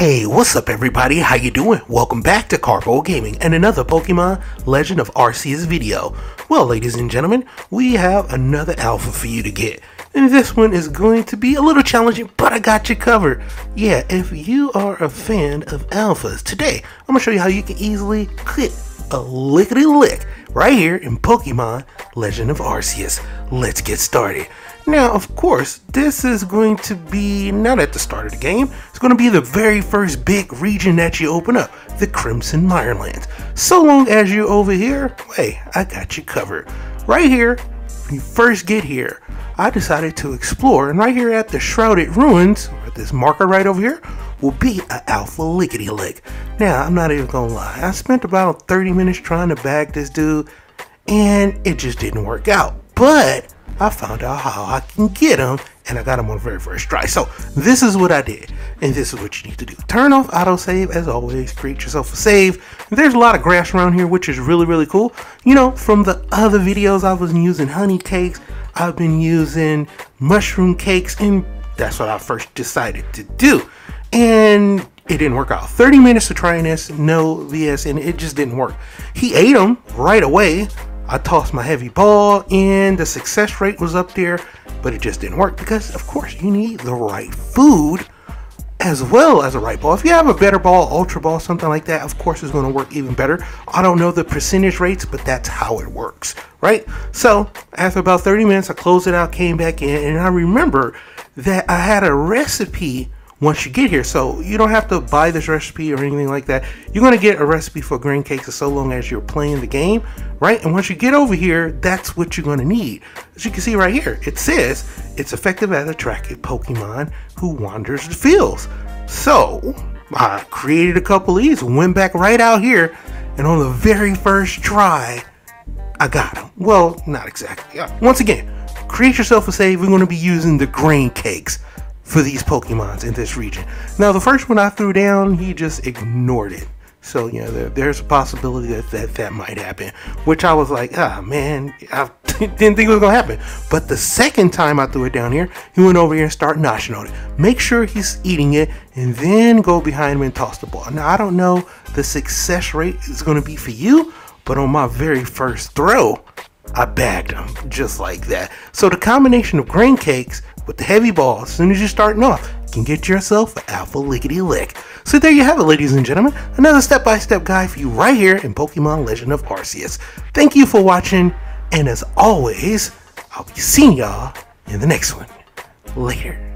Hey, what's up everybody? How you doing? Welcome back to Karpo Gaming and another Pokemon Legend of Arceus video. Well, ladies and gentlemen, we have another alpha for you to get. And this one is going to be a little challenging, but I got you covered. Yeah, if you are a fan of alphas, today I'm going to show you how you can easily get a Lickilicky right here in Pokemon Legend of Arceus. Let's get started. Now, of course, this is going to be not at the start of the game. It's going to be the very first big region that you open up, the Crimson Mirelands. So long as you're over here, hey, I got you covered. Right here, when you first get here, I decided to explore, and right here at the Shrouded Ruins, this marker right over here, will be an Alpha Lickilicky. Now, I'm not even gonna lie, I spent about 30 minutes trying to bag this dude, and it just didn't work out. But I found out how I can get them and I got them on the very first try. So this is what I did and this is what you need to do. Turn off autosave as always, create yourself a save. There's a lot of grass around here which is really really cool. You know from the other videos I was using honey cakes, I've been using mushroom cakes and that's what I first decided to do. And it didn't work out. 30 minutes to trying this, no VS, and it just didn't work. He ate them right away, I tossed my heavy ball and the success rate was up there, but it just didn't work because, of course, you need the right food as well as a right ball. If you have a better ball, ultra ball, something like that, of course it's going to work even better. I don't know the percentage rates, but that's how it works, right? So after about 30 minutes, I closed it out, came back in, and I remember that I had a recipe once you get here. So you don't have to buy this recipe or anything like that. You're going to get a recipe for grain cakes so long as you're playing the game, right? And once you get over here, that's what you're going to need. As you can see right here, it says it's effective at attracting Pokemon who wanders the fields. So I created a couple of these, went back right out here, and on the very first try, I got them. Well, not exactly. Uh, once again, create yourself a save. We're going to be using the grain cakes for these Pokemons in this region. Now, the first one I threw down, he just ignored it. So, you know, there, there's a possibility that, that that might happen, which I was like, ah, man, I didn't think it was going to happen. But the second time I threw it down here, he went over here and started noshing on it. Make sure he's eating it and then go behind him and toss the ball. Now, I don't know the success rate is going to be for you, but on my very first throw, I bagged him just like that. So the combination of grain cakes with the heavy ball, as soon as you're starting off, can get yourself an alpha Lickilicky. So there you have it, ladies and gentlemen. Another step-by-step -step guide for you right here in Pokemon Legend of Arceus. Thank you for watching, and as always, I'll be seeing y'all in the next one. Later.